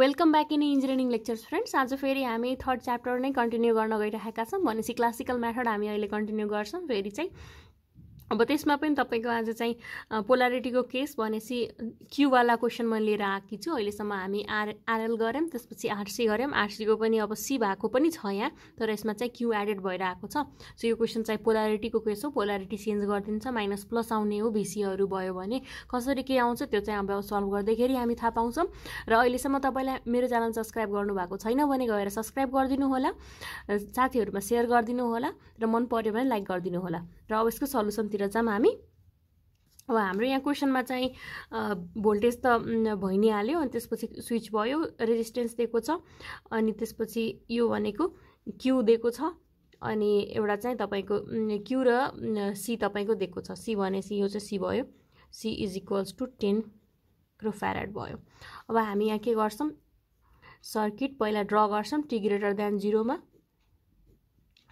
Welcome back in engineering lectures friends आज फेरि हामी थर्ड च्याप्टर नै कन्टिन्यू गर्न गइरहेका छौँ। भनेपछि क्लासिकल मेथड हामी अहिले कन्टिन्यू गर्छौँ। फेरि चाहिँ अब त्यसमा पनि तपाईँको आज चाहिँ पोलारिटीको केस भनेपछि क्युवाला क्वेसन म लिएर आएकी छु। अहिलेसम्म हामी आर आरएल गऱ्यौँ त्यसपछि आरसी गऱ्यौँ। आरसीको पनि अब सी भएको पनि छ यहाँ तर यसमा चाहिँ क्यु एडेड भएर आएको छ। सो यो क्वेसन चाहिँ पोलारिटीको केस हो। पोलारिटी चेन्ज गरिदिन्छ माइनस प्लस आउने हो भिसीहरू भयो भने। कसरी के आउँछ त्यो चाहिँ अब सल्भ गर्दैखेरि हामी थाहा पाउँछौँ। र अहिलेसम्म तपाईँलाई मेरो च्यानल सब्सक्राइब गर्नुभएको छैन भने गएर सब्सक्राइब गरिदिनु होला। साथीहरूमा सेयर गरिदिनु होला र मन पऱ्यो भने लाइक गरिदिनु होला। र अब यसको सल्युसनतिर जाउँ हामी। अब हाम्रो यहाँ क्वेसनमा चाहिँ भोल्टेज त भइ नै हाल्यो अनि त्यसपछि स्विच भयो रेजिस्टेन्स दिएको छ अनि त्यसपछि यो भनेको क्यु दिएको छ अनि एउटा चाहिँ तपाईँको क्यु र सी तपाईँको दिएको छ। सी भनेपछि यो चाहिँ सी भयो। C is equals to ten microfarad भयो। अब हामी यहाँ के गर्छौँ? सर्किट पहिला ड्र गर्छौँ T greater than जिरोमा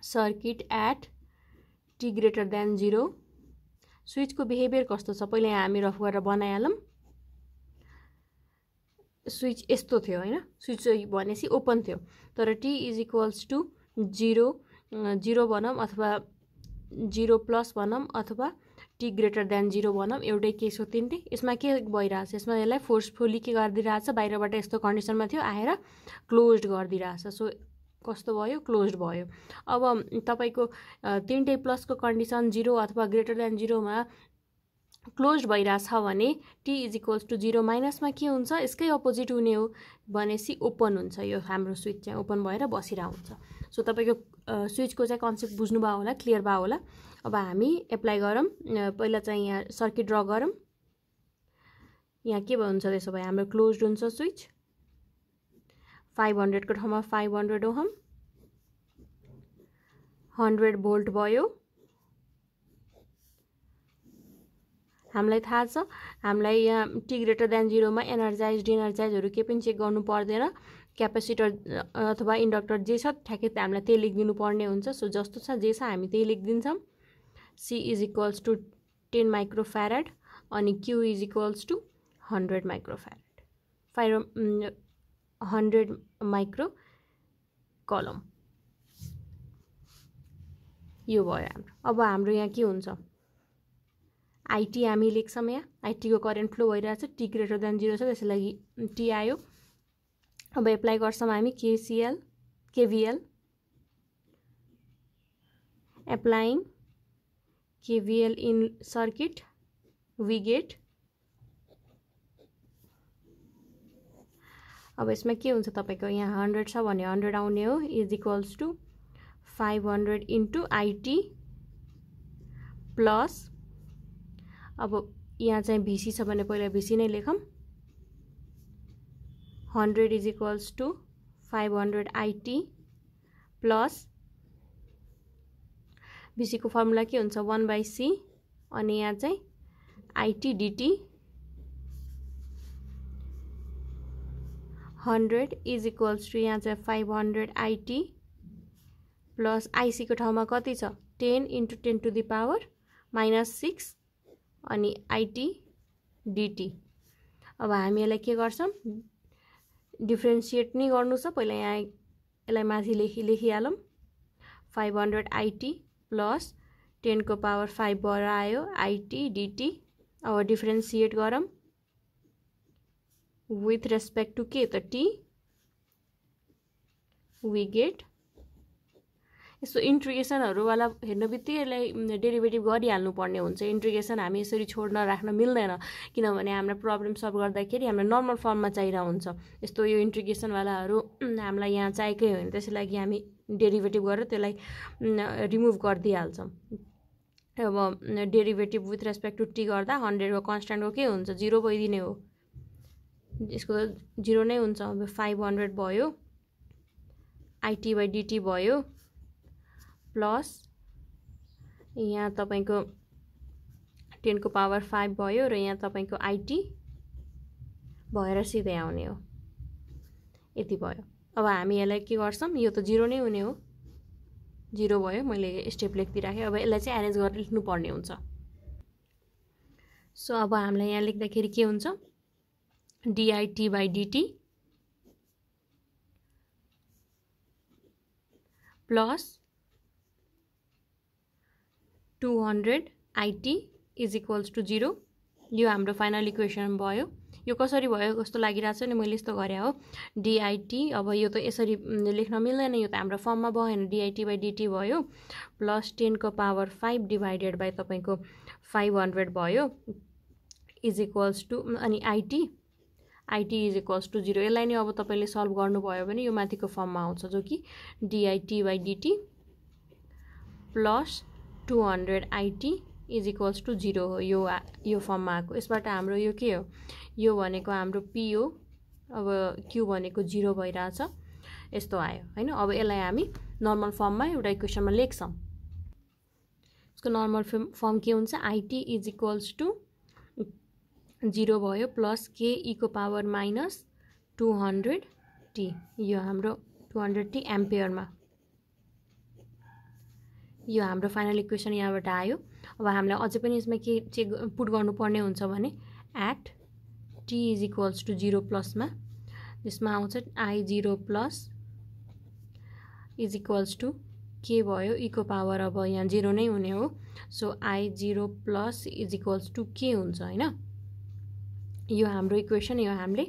circuit at T greater than zero स्विचको behaviour कस्तो छ? पहिला यहाँ हामी रफ गरेर बनाइहालौँ। स्विच यस्तो थियो होइन? स्विच भनेपछि ओपन थियो। तर T is equals to zero zero भनौँ अथवा जिरो प्लस भनौँ अथवा टी ग्रेटर देन जिरो भनौँ एउटै केस हो तिनटै। यसमा के भइरहेछ? यसमा यसलाई फोर्सफुल्ली के गरिदिइरहेछ बाहिरबाट यस्तो कन्डिसनमा थियो आएर क्लोज गरिदिइरहेछ सो कस्तो भयो? क्लोज भयो। अब तपाईँको तिनटै प्लसको कन्डिसन जिरो अथवा ग्रेटर देन जिरोमा क्लोज भइरहेछ भने T is equals to zero माइनसमा के हुन्छ? यसकै अपोजिट हुने हो भनेपछि ओपन हुन्छ यो हाम्रो स्विच चाहिँ। ओपन भएर बसिरहेको हुन्छ। सो तपाईँको स्विचको चाहिँ कन्सेप्ट बुझ्नुभयो होला क्लियर भयो होला। अब हामी एप्लाई गरौँ। पहिला चाहिँ यहाँ सर्किट ड्र गरौँ। यहाँ के हुन्छ त्यसो भए? हाम्रो क्लोज हुन्छ स्विच। फाइभ हन्ड्रेडको ठाउँमा five hundred ohm hundred volt भयो। हामीलाई थाहा छ हामीलाई यहाँ टी ग्रेटर देन जिरोमा एनर्जाइज डिएनर्जाइजहरू केही पनि चेक गर्नु पर्दैन। क्यापेसिटर अथवा इन्डक्टर जे छ ठ्याक्कै हामीलाई त्यही लेखिदिनु पर्ने हुन्छ। सो जस्तो छ जे छ हामी त्यही लेखिदिन्छौँ। C is equals to ten microfarad अनि Q is equals to hundred microfarad फाइरो 100 micro column. यो भयो हाम्रो। अब हाम्रो यहाँ के हुन्छ? आइटी हामी लेख्छौँ यहाँ। आइटीको करेन्ट फ्लो भइरहेछ टी ग्रेटर देन जिरो छ त्यसको लागि टी आयो। अब एप्लाई गर्छौँ हामी KCL KVL applying KVL in circuit विगेट अब यसमा के हुन्छ तपाईँको यहाँ हन्ड्रेड छ भने हन्ड्रेड आउने हो is equals to five hundred into IT plus अब यहाँ चाहिँ भिसी छ भने पहिला भिसी नै लेखौँ। Hundred is equals to five hundred IT plus भिसीको formula के हुन्छ? वान बाई सी अनि यहाँ चाहिँ IT DT hundred is equals to यहाँ चाहिँ फाइभ हन्ड्रेड आइटी प्लस आइसीको ठाउँमा कति छ? Ten into ten to the power minus six अनि आइटी डिटी अब हामी यसलाई के गर्छौँ? डिफ्रेन्सिएट नै गर्नु छ। पहिला यहाँ यसलाई माथि लेखि लेखिहालौँ। Five hundred i t plus टेनको पावर फाइभबाट आयो आइटी डिटी अब डिफ्रेन्सिएट गरौँ। With respect to के त टी वी गेट यस्तो इन्ट्रिगेसनहरूवाला हेर्न बित्तिकै यसलाई डेरिभेटिभ गरिहाल्नु पर्ने हुन्छ। इन्ट्रिगेसन हामी यसरी छोड्न राख्न मिल्दैन। किनभने हामीलाई प्रब्लम सल्भ गर्दाखेरि हामीलाई नर्मल फर्ममा चाहिरहेको हुन्छ। यस्तो यो इन्ट्रिगेसनवालाहरू हामीलाई यहाँ चाहिएकै हो भने त्यसै लागि हामी डेरिभेटिभ गरेर त्यसलाई रिमुभ गरिदिइहाल्छौँ। अब derivative with respect to T गर्दा हन्ड्रेडको कन्सट्यान्टको के हुन्छ? जिरो भइदिने हो। यसको त जिरो नै हुन्छ। अब फाइभ हन्ड्रेड भयो i t by d t भयो प्लस यहाँ तपाईँको टेनको पावर फाइभ भयो र यहाँ तपाईँको आइटी भएर सिधै आउने हो। यति भयो। अब हामी यसलाई के गर्छौँ? यो त जिरो नै हुने हो। जिरो भयो मैले स्टेप लेखिदिइराखेँ अब यसलाई चाहिँ एरेन्ज गरेर लेख्नुपर्ने हुन्छ। सो अब हामीलाई यहाँ लेख्दाखेरि के हुन्छ? dit by dt plus plus 200 IT is equals to 0 यो हाम्रो फाइनल इक्वेसन भयो. यो कसरी भयो कस्तो लागिरहेको छ नि मैले यस्तो गरेँ हो। डिआइटी अब यो त यसरी लेख्न मिल्दैन। यो त हाम्रो फर्ममा भएन। D i t by d t भयो। प्लस टेनको पावर फाइभ डिभाइडेड बाई तपाईँको फाइभ हन्ड्रेड भयो। इज इक्वल्स टु अनि i t i t is equals to zero यसलाई नै अब तपाईँले सल्भ गर्नुभयो भने यो माथिको फर्ममा आउँछ जो कि d i t by d t plus two hundred i t is equals to zero हो। यो यो फर्ममा आएको। यसबाट हाम्रो यो के हो? यो भनेको हाम्रो पी हो। अब क्यु भनेको जिरो भइरहेछ। यस्तो आयो होइन? अब यसलाई हामी नर्मल फर्ममा एउटा इक्वेसनमा लेख्छौँ। यसको नर्मल फर्म के हुन्छ? I t is equals to zero भयो प्लस के eco power minus two hundred t. यो हाम्रो टु हन्ड्रेड टी एम्पेयरमा। यो हाम्रो फाइनल इक्वेसन यहाँबाट आयो। अब हामीलाई अझै पनि यसमा के चेक पुट गर्नुपर्ने हुन्छ भने at t is equals to zero प्लसमा यसमा आउँछ i zero plus is equals to के भयो इको पावर अब यहाँ जिरो नै हुने हो। So i zero plus is equals to के हुन्छ होइन? यो हाम्रो इक्वेसन यो हामीले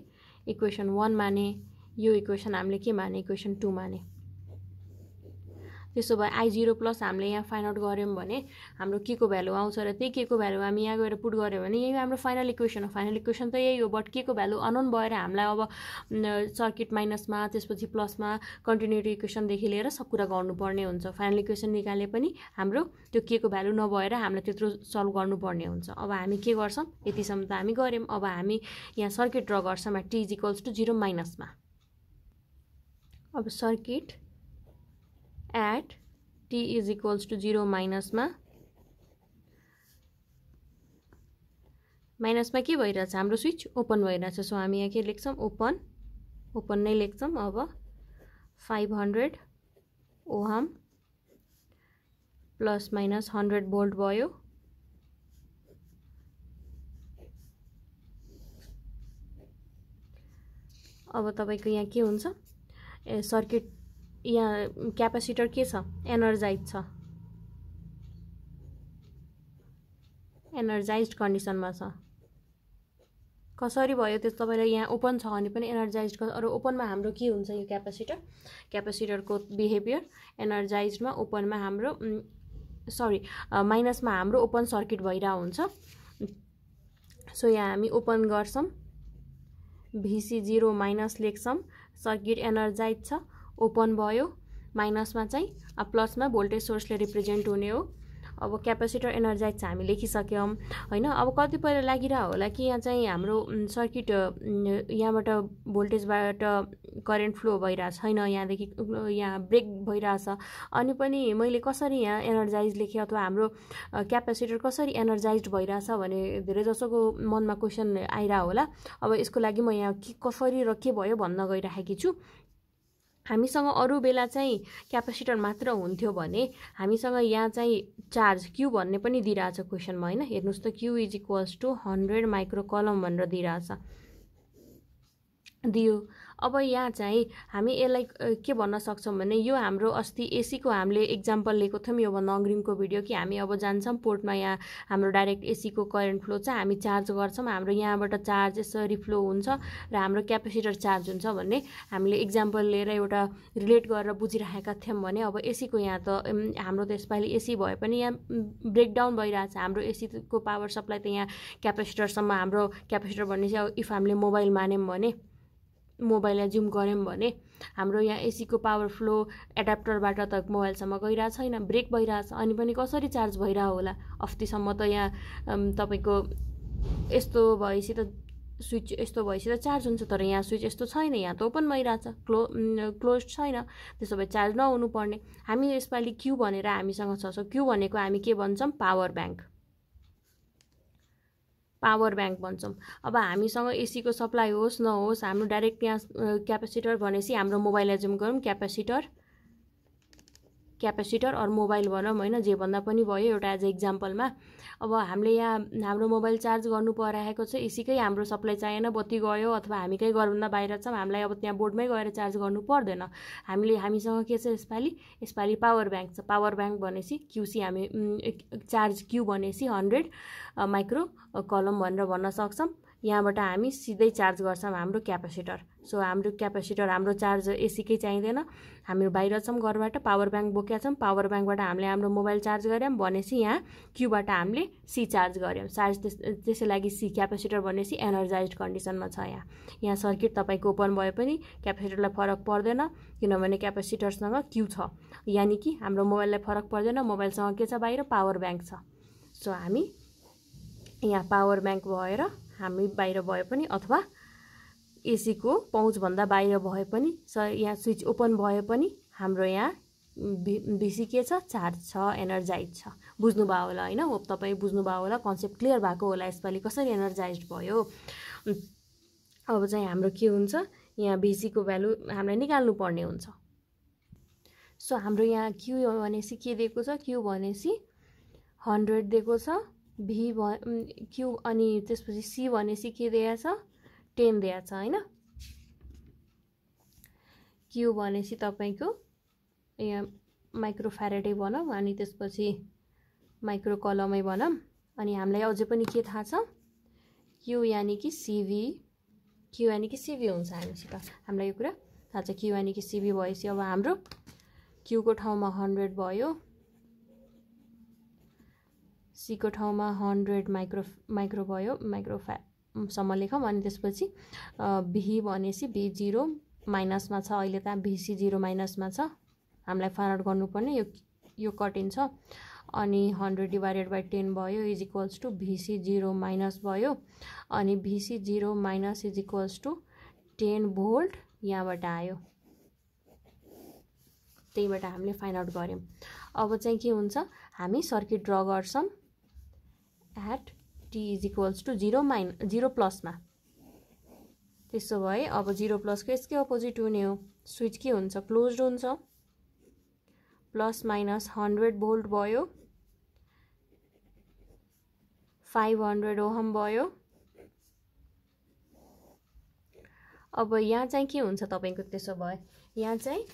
इक्वेसन वान माने यो इक्वेसन हामीले के माने? इक्वेसन टू माने। त्यसो भए आई जिरो प्लस हामीले यहाँ फाइन्ड आउट गऱ्यौँ भने हाम्रो के को भ्यालु आउँछ र त्यही के को भ्यालु हामी यहाँ गएर पुट गऱ्यो भने यही हाम्रो फाइनल इक्वेसन हो। फाइनल इक्वेसन त यही हो बट के को भ्यालु अनोन भएर हामीलाई अब सर्किट माइनसमा त्यसपछि प्लसमा कन्टिन्युटी इक्वेसनदेखि लिएर सब कुरा गर्नुपर्ने हुन्छ। फाइनल इक्वेसन निकाले पनि हाम्रो त्यो के को भ्यालु नभएर हामीलाई त्यत्रो सल्भ गर्नुपर्ने हुन्छ। अब हामी के गर्छौँ? यतिसम्म त हामी गऱ्यौँ। अब हामी यहाँ सर्किट ड्र गर्छौँ। टी इक्वल्स टु जिरो माइनसमा अब circuit at t is equals to zero माइनसमा माइनसमा के भइरहेछ? हाम्रो स्विच ओपन भइरहेछ। सो हामी यहाँ के लेख्छौँ? ओपन ओपन नै लेख्छौँ। अब five hundred ohm plus minus hundred volt भयो। अब तपाईँको यहाँ के हुन्छ? ए सर्किट यहाँ क्यापेसिटर के छ? एनर्जाइज छ। एनर्जाइज कन्डिसनमा छ। कसरी भयो त्यो तपाईँलाई यहाँ ओपन छ भने पनि एनर्जाइज अरू ओपनमा हाम्रो के हुन्छ यो क्यापेसिटर क्यापेसिटरको बिहेभियर एनर्जाइजमा ओपनमा हाम्रो सरी माइनसमा हाम्रो ओपन सर्किट भइरहेको हुन्छ। सो यहाँ हामी ओपन गर्छौँ। भिसी जिरो माइनस लेख्छौँ। सर्किट एनर्जाइज छ। ओपन भयो। माइनसमा चाहिँ प्लसमा भोल्टेज सोर्सले रिप्रेजेन्ट हुने हो। अब क्यापेसिटर एनर्जाइज चाहिँ हामी लेखिसक्यौँ होइन? अब कतिपय लागिरह होला कि यहाँ चाहिँ हाम्रो सर्किट यहाँबाट भोल्टेजबाट करेन्ट फ्लो भइरहेको छैन यहाँदेखि यहाँ ब्रेक भइरहेछ। अनि पनि मैले कसरी यहाँ एनर्जाइज लेखेँ अथवा हाम्रो क्यापेसिटर कसरी एनर्जाइज भइरहेछ भने धेरै जसोको मनमा क्वेसन आइरह होला। अब यसको लागि म यहाँ के कसरी र के भयो भन्न गइराखेकी छु। हामीसँग अरू बेला चाहिँ क्यापेसिटर मात्र हुन्थ्यो भने हामीसँग यहाँ चाहिँ चार्ज क्यु भन्ने पनि दिइरहेछ क्वेसनमा होइन? हेर्नुहोस् त q is equals to hundred micro coulomb भनेर दिइरहेछ। दियो। अब यहाँ चाहिँ हामी यसलाई के भन्न सक्छौँ भने यो हाम्रो अस्ति एसीको हामीले इक्जाम्पल लिएको थियौँ योभन्दा अग्रिमको भिडियो कि हामी अब जान्छौँ पोर्टमा यहाँ हाम्रो डाइरेक्ट एसीको करेन्ट फ्लो चाहिँ हामी चार्ज गर्छौँ। हाम्रो यहाँबाट चार्ज यसरी फ्लो हुन्छ र हाम्रो क्यापेसिटर चार्ज हुन्छ भन्ने हामीले इक्जाम्पल लिएर एउटा रिलेट गरेर बुझिराखेका थियौँ भने अब एसीको यहाँ त हाम्रो त यसपालि एसी भए पनि यहाँ ब्रेकडाउन भइरहेछ। हाम्रो एसीको पावर सप्लाई त यहाँ क्यापेसिटरसम्म हाम्रो क्यापेसिटर भन्ने चाहिँ इफ हामीले मोबाइल मान्यौँ भने मोबाइललाई जुम गऱ्यौँ भने हाम्रो यहाँ एसीको पावर फ्लो एडाप्टरबाट त मोबाइलसम्म गइरहेको छैन ब्रेक भइरहेछ अनि पनि कसरी चार्ज भइरहेको होला? अस्तिसम्म त यहाँ तपाईँको यस्तो भएपछि त स्विच यस्तो भएपछि त चार्ज हुन्छ तर यहाँ स्विच यस्तो छैन यहाँ त ओपन भइरहेछ क्लो क्लोज छैन त्यसो भए चार्ज नहुनु पर्ने हामी यसपालि क्यु भनेर हामीसँग छ सो क्यु भनेको हामी के भन्छौँ? Power bank. पावर ब्याङ्क भन्छौँ। अब हामीसँग एसीको सप्लाई होस् नहोस् हाम्रो डाइरेक्ट यहाँ क्यापेसिटर भनेपछि हाम्रो मोबाइल एजुम गरौँ क्यापेसिटर। क्यापेसिटर अरू मोबाइल भनौँ होइन? जे भन्दा पनि भयो एउटा एज इक्जाम्पलमा अब हामीले यहाँ हाम्रो मोबाइल चार्ज गर्नु परिरहेको छ एसीकै हाम्रो सप्लाई चाहिएन बत्ती गयो अथवा हामी कहीँ घरभन्दा बाहिर छौँ हामीलाई अब त्यहाँ बोर्डमै गएर चार्ज गर्नु पर्दैन। हामीले हामीसँग के छ यसपालि? यसपालि पावर ब्याङ्क छ। पावर ब्याङ्क भनेपछि क्युसी हामी चार्ज क्यु भनेपछि हन्ड्रेड माइक्रो कलम भनेर भन्न सक्छौँ। यहाँबाट हामी सिधै चार्ज गर्छौँ हाम्रो क्यापेसिटर सो हाम्रो क्यापेसिटर हाम्रो चार्ज एसीकै चाहिँदैन। हामीहरू बाहिर छौँ घरबाट पावर ब्याङ्क बोकेका छौँ। पावर ब्याङ्कबाट हामीले हाम्रो मोबाइल चार्ज गऱ्यौँ भनेपछि यहाँ क्युबाट हामीले सी चार्ज गऱ्यौँ। चार्ज त्यस त्यसै लागि सी क्यापेसिटर भनेपछि एनर्जाइज कन्डिसनमा छ यहाँ। यहाँ सर्किट तपाईँको ओपन भए पनि क्यापेसिटरलाई फरक पर्दैन किनभने क्यापेसिटरसँग क्यु छ। यानि कि हाम्रो मोबाइललाई फरक पर्दैन मोबाइलसँग के छ बाहिर? पावर ब्याङ्क छ। सो हामी यहाँ पावर ब्याङ्क भएर हामी बाहिर भए पनि अथवा एसीको पहुँचभन्दा बाहिर भए पनि स यहाँ स्विच ओपन भए पनि हाम्रो यहाँ बेसी के छ? चार्ज छ एनर्जाइज छ। बुझ्नुभयो होला होइन? हो तपाईँ बुझ्नुभयो होला कन्सेप्ट क्लियर भएको होला यसपालि कसरी एनर्जाइज भयो? अब चाहिँ हाम्रो के हुन्छ? यहाँ बेसीको भ्यालु हामीलाई निकाल्नु पर्ने हुन्छ। सो हाम्रो यहाँ क्यु भनेपछि के दिएको छ? क्यु भनेपछि हन्ड्रेड दिएको छ। भी भ क्यु अनि त्यसपछि सी भनेपछि के दिएछ टेन दिएछ होइन? क्यु भनेपछि तपाईँको यहाँ माइक्रो फ्यारेडै भनौँ अनि त्यसपछि माइक्रो कलमै भनौँ। अनि हामीलाई अझै पनि के थाहा छ? क्यु यानि कि सिभी। क्यु यानि कि सिभी हुन्छ हामीसित। हामीलाई यो कुरा थाहा छ। क्यु यानि कि सिभी भएपछि अब हाम्रो क्युको ठाउँमा हन्ड्रेड भयो। सीको ठाउँमा हन्ड्रेड माइक्रो माइक्रो भयो माइक्रो फ्यासम्म लेखौँ अनि त्यसपछि भी भनेपछि भी जिरो माइनसमा छ अहिले त भिसी जिरो माइनसमा छ। हामीलाई फाइन्ड आउट गर्नुपर्ने यो यो कटिन्छ अनि हन्ड्रेड डिभाइडेड बाई टेन भयो is equals to v c zero minus भयो। अनि v c zero minus is equals to ten volt यहाँबाट आयो। त्यहीबाट हामीले फाइन्ड आउट गऱ्यौँ। अब चाहिँ के हुन्छ हामी सर्किट ड्र गर्छौँ। At t is equals to zero minus zero प्लसमा त्यसो भए अब जिरो प्लसको यसकै अपोजिट हुने हो। स्विच के हुन्छ? क्लोज हुन्छ। प्लस माइनस हन्ड्रेड भोल्ट भयो। फाइभ हन्ड्रेड ओहम भयो। अब यहाँ चाहिँ के हुन्छ तपाईँको? त्यसो भए यहाँ चाहिँ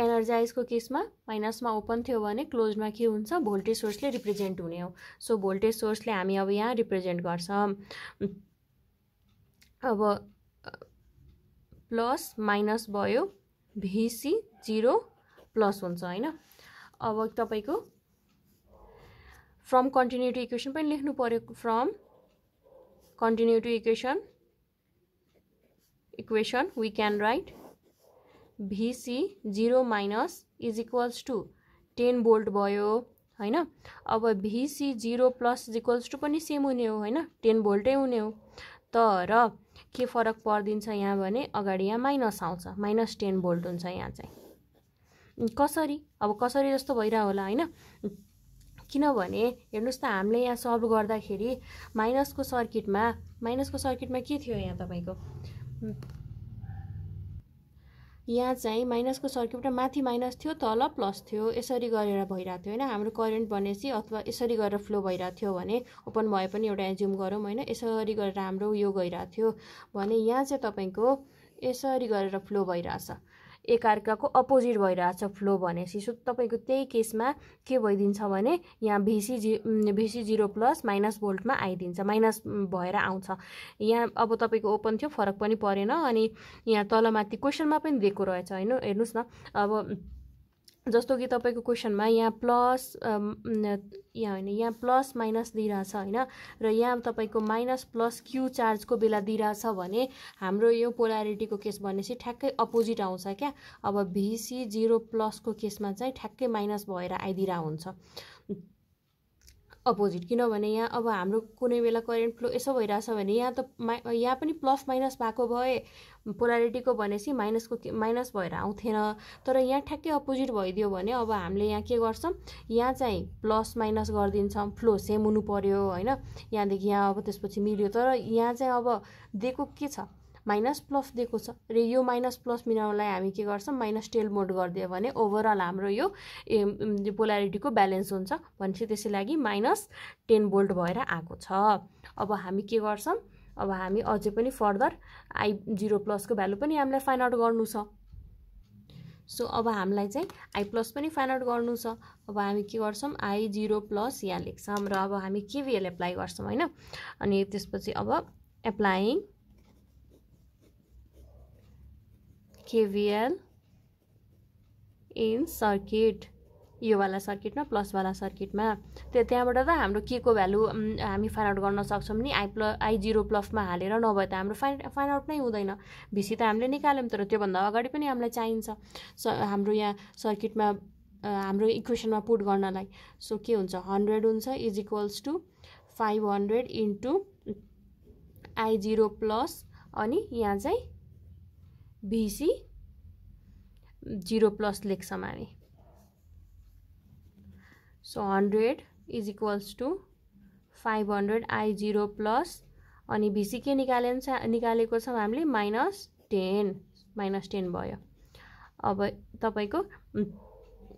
एनर्जाइजको केसमा माइनसमा ओपन थियो भने क्लोजमा के हुन्छ? भोल्टेज सोर्सले रिप्रेजेन्ट हुने हो। सो भोल्टेज सोर्सले हामी अब यहाँ रिप्रेजेन्ट गर्छौँ। अब प्लस माइनस भयो भिसी जिरो प्लस हुन्छ होइन? अब तपाईँको फ्रम कन्टिन्युटी इक्वेसन पनि लेख्नु पऱ्यो from continuity equation equation we can write v c zero minus is equals to ten volt भयो होइन? अब v c zero plus is equals to पनि सेम हुने हो होइन? टेन भोल्टै हुने हो। तर के फरक परिदिन्छ यहाँ भने अगाडि यहाँ माइनस आउँछ। माइनस टेन भोल्ट हुन्छ यहाँ चाहिँ। कसरी? अब कसरी जस्तो भइरह होला होइन? किनभने हेर्नुहोस् त हामीले यहाँ सल्भ गर्दाखेरि माइनसको सर्किटमा माइनसको सर्किटमा के थियो यहाँ तपाईँको? यहाँ चाहिँ माइनसको सर्किटमा माथि माइनस थियो तल प्लस थियो। यसरी गरेर भइरहेको थियो होइन? हाम्रो करेन्ट भनेपछि अथवा यसरी गरेर फ्लो भइरहेको थियो भने ओपन भए पनि एउटा एज्युम गरौँ होइन? यसरी गरेर हाम्रो यो गइरहेको थियो भने यहाँ चाहिँ तपाईँको यसरी गरेर फ्लो भइरहेछ। एकअर्काको अपोजिट भइरहेछ फ्लो भनेपछि सो तपाईँको त्यही केसमा के भइदिन्छ भने यहाँ भिसी जि v c zero plus minus भोल्टमा आइदिन्छ माइनस भएर आउँछ। यहाँ अब तपाईँको ओपन थियो फरक पनि परेन अनि यहाँ तलमाथि क्वेसनमा पनि दिएको रहेछ होइन हेर्नुहोस् न। अब जस्तो कि तपाईँको क्वेसनमा यहाँ प्लस यहाँ होइन यहाँ प्लस माइनस दिइरहेछ होइन र यहाँ तपाईँको माइनस प्लस क्यु चार्जको बेला दिइरहेछ भने हाम्रो यो पोलारिटीको केस भनेपछि ठ्याक्कै अपोजिट आउँछ क्या। अब भिसी जिरो प्लसको केसमा चाहिँ ठ्याक्कै माइनस भएर आइदिरहेको हुन्छ। अपोजिट। किनभने यहाँ अब हाम्रो कुनै बेला करेन्ट फ्लो यसो भइरहेछ भने यहाँ त मा यहाँ पनि प्लस माइनस भएको भए पोलारिटीको भनेपछि माइनसको माइनस भएर आउँथेन। तर यहाँ ठ्याक्कै अपोजिट भइदियो भने अब हामीले यहाँ के गर्छौँ? यहाँ चाहिँ प्लस माइनस गरिदिन्छौँ। फ्लो सेम हुनु पऱ्यो होइन? यहाँदेखि यहाँ अब त्यसपछि मिल्यो। तर यहाँ चाहिँ अब दिएको के छ? माइनस प्लस दिएको छ। र यो माइनस प्लस मिलाउनलाई हामी के गर्छौँ? माइनस टेल मोड गरिदियो भने ओभरअल हाम्रो यो पोल्यारिटीको ब्यालेन्स हुन्छ। भनेपछि त्यसै लागि माइनस टेन भोल्ट भएर आएको छ। अब हामी के गर्छौँ? अब हामी अझै पनि फर्दर आई जिरो प्लसको भ्यालु पनि हामीलाई फाइन्ड आउट गर्नु छ। सो अब हामीलाई चाहिँ आई प्लस पनि फाइन्ड आउट गर्नु छ। अब हामी के गर्छौँ? आई जिरो प्लस यहाँ लेख्छौँ। र अब हामी केभिएल एप्लाई गर्छौँ होइन? अनि त्यसपछि अब एप्लाइङ केभिएल इन सर्किट। योवाला सर्किटमा प्लसवाला सर्किटमा। त्यो त्यहाँबाट त हाम्रो के को भ्यालु हामी फाइन्ड आउट गर्न सक्छौँ नि? आई प्ल आई जिरो प्लसमा हालेर नभए त हाम्रो फाइन्ड फाइन्ड आउट नै हुँदैन। भिसी त हामीले निकाल्यौँ तर त्योभन्दा अगाडि पनि हामीलाई चाहिन्छ। स हाम्रो यहाँ सर्किटमा हाम्रो इक्वेसनमा पुट गर्नलाई। सो के हुन्छ? हन्ड्रेड हुन्छ is equals to five hundred into I zero plus अनि यहाँ चाहिँ भिसी जिरो प्लस लेख्छौँ हामी। So hundred is equals to five hundred I zero plus अनि भिसी के निकाले निकालेको छौँ हामीले माइनस टेन माइनस टेन भयो। अब तपाईँको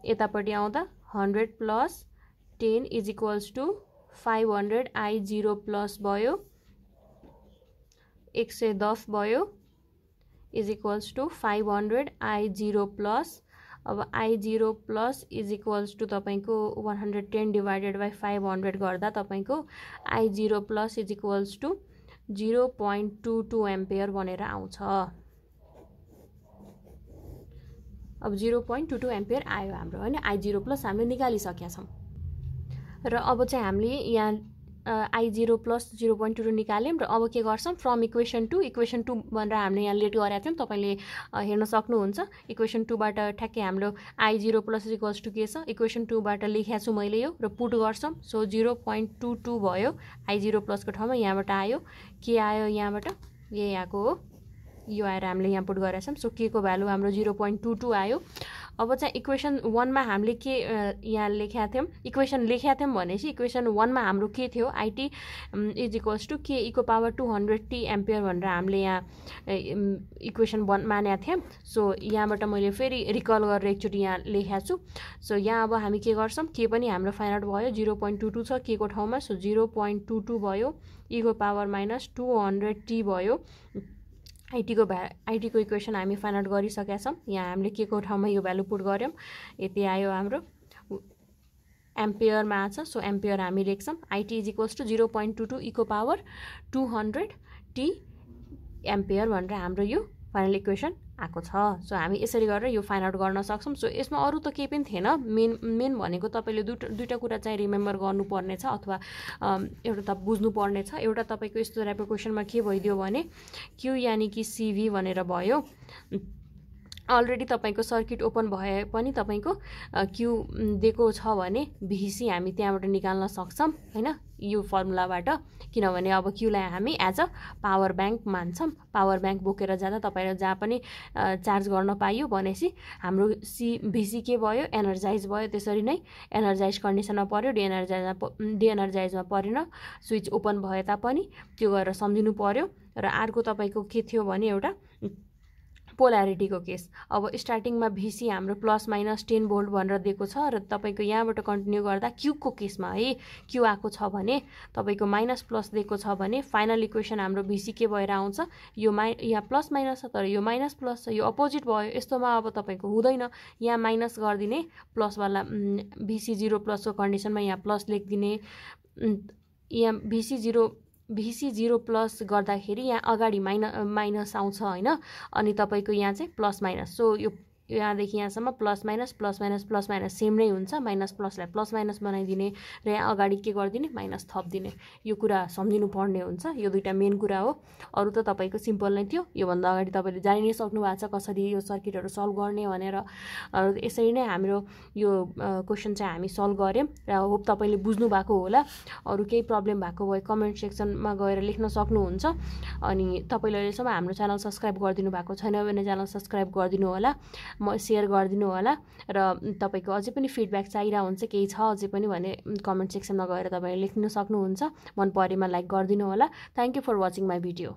यतापट्टि आउँदा hundred plus ten is equals to five hundred i zero plus भयो एक सय दस भयो। Is equals to five hundred i zero plus अब i zero plus is equals to तपाईँको one hundred ten divided by five hundred गर्दा तपाईँको i zero plus is equals to zero point two two ampere भनेर आउँछ। अब zero point two two ampere आयो हाम्रो होइन? आई जिरो प्लस हामीले निकालिसकेका छौँ। र अब चाहिँ हामीले यहाँ i zero plus zero point two two निकाल्यौँ र अब के गर्छौँ? From equation two equation two भनेर हामीले यहाँ लेट गरेका थियौँ। तपाईँले हेर्न सक्नुहुन्छ। इक्वेसन टूबाट ठ्याक्कै हाम्रो i zero plus equals to के छ? इक्वेसन टूबाट लेखेको छु मैले यो र पुट गर्छौँ। So zero point two two भयो। आई जिरो प्लसको ठाउँमा यहाँबाट आयो। के आयो यहाँबाट? यही आएको हो। यो आएर हामीले यहाँ पुट गरेका छौँ। सो के को भ्यालु हाम्रो जिरो पोइन्ट टू टू आयो। अब चाहिँ इक्वेसन वानमा हामीले के यहाँ लेखेका थियौँ? इक्वेसन लेखेका थियौँ भनेपछि इक्वेसन वानमा हाम्रो के थियो? I t is equals to के eco power two hundred t ampere भनेर हामीले यहाँ इक्वेसन वान मानेका थियौँ। सो यहाँबाट मैले फेरि रिकल गरेर एकचोटि यहाँ लेखेको छु। सो यहाँ अब हामी के गर्छौँ? के पनि हाम्रो फाइन आउट भयो जिरो पोइन्ट टू टू छ के को ठाउँमा। So zero point two two भयो eco power minus two hundred t भयो। आइटीको भ्या आइटीको इक्वेसन हामी फाइन्ड आउट गरिसकेका छौँ। यहाँ हामीले के को ठाउँमा यो भ्यालु पुट गऱ्यौँ यति आयो हाम्रो। एम्पेयरमा आएको छ सो एम्पेयर हामी लेख्छौँ। I t is equals to zero point two two eco power two hundred t ampere भनेर हाम्रो यो फाइनल इक्वेसन आएको छ। सो हामी यसरी गरेर यो फाइन्ड आउट गर्न सक्छौँ। सो यसमा अरू त केही पनि थिएन। मेन मेन भनेको तपाईँले दुइटा दुइटा कुरा चाहिँ रिमेम्बर गर्नुपर्ने छ अथवा एउटा त बुझ्नुपर्ने छ। एउटा तपाईँको यस्तो टाइपको क्वेसनमा के भइदियो भने क्यु यानि कि सिभी भनेर भयो। अलरेडी तपाईँको सर्किट ओपन भए पनि तपाईँको क्यु दिएको छ भने भिसी हामी त्यहाँबाट निकाल्न सक्छौँ होइन? यो फर्मुलाबाट किनभने अब क्युलाई हामी एज अ पावर ब्याङ्क मान्छौँ। पावर ब्याङ्क बोकेर जाँदा तपाईँहरू जहाँ पनि चार्ज गर्न पाइयो भनेपछि हाम्रो सी भिसी के भयो एनर्जाइज भयो त्यसरी नै एनर्जाइज कन्डिसनमा पऱ्यो डिएनर्जाइजमा डिएनर्जाइजमा परेन स्विच ओपन भए तापनि त्यो गरेर सम्झिनु पऱ्यो र अर्को तपाईँको के थियो भने एउटा पोल्यारिटीको केस। अब स्टार्टिङमा भिसी हाम्रो प्लस माइनस टेन भोल्ट भनेर दिएको छ र तपाईँको यहाँबाट कन्टिन्यू गर्दा क्युको केसमा है क्यु आएको छ भने तपाईँको माइनस प्लस दिएको छ भने फाइनल इक्वेसन हाम्रो भिसी के भएर आउँछ? यो माइ यहाँ प्लस माइनस छ तर यो माइनस प्लस छ यो अपोजिट भयो यस्तोमा अब तपाईँको हुँदैन। यहाँ माइनस गरिदिने प्लसवाला भिसी जिरो प्लसको कन्डिसनमा यहाँ प्लस लेखिदिने। यहाँ भिसी जिरो भिसी जिरो प्लस गर्दाखेरि यहाँ अगाडि माइन माइनस आउँछ होइन। अनि तपाईँको यहाँ चाहिँ प्लस माइनस। सो यहाँदेखि यहाँसम्म plus minus plus minus plus minus same नै हुन्छ। माइनस प्लसलाई प्लस माइनस बनाइदिने र यहाँ अगाडि के गरिदिने? माइनस थपिदिने। यो कुरा सम्झिनु पर्ने हुन्छ। यो दुइटा मेन कुरा हो। अरू त तपाईँको सिम्पल नै थियो। योभन्दा अगाडि तपाईँले जानि नै सक्नु भएको छ कसरी यो सर्किटहरू सल्भ गर्ने भनेर। यसरी नै हाम्रो यो क्वेसन चाहिँ हामी सल्भ गऱ्यौँ र होप तपाईँले बुझ्नु भएको होला। अरू केही प्रब्लम भएको भए कमेन्ट सेक्सनमा गएर लेख्न सक्नुहुन्छ। अनि तपाईँले अहिलेसम्म हाम्रो च्यानल सब्सक्राइब गरिदिनु भएको छैन भने च्यानल सब्सक्राइब गरिदिनु होला। म सेयर गरिदिनु होला। र तपाईँको अझै पनि फिडब्याक चाहिरहेको हुन्छ केही छ अझै पनि भने कमेन्ट सेक्सनमा गएर तपाईँले लेख्न सक्नुहुन्छ। मन परेमा लाइक गरिदिनु होला। Thank you for watching my video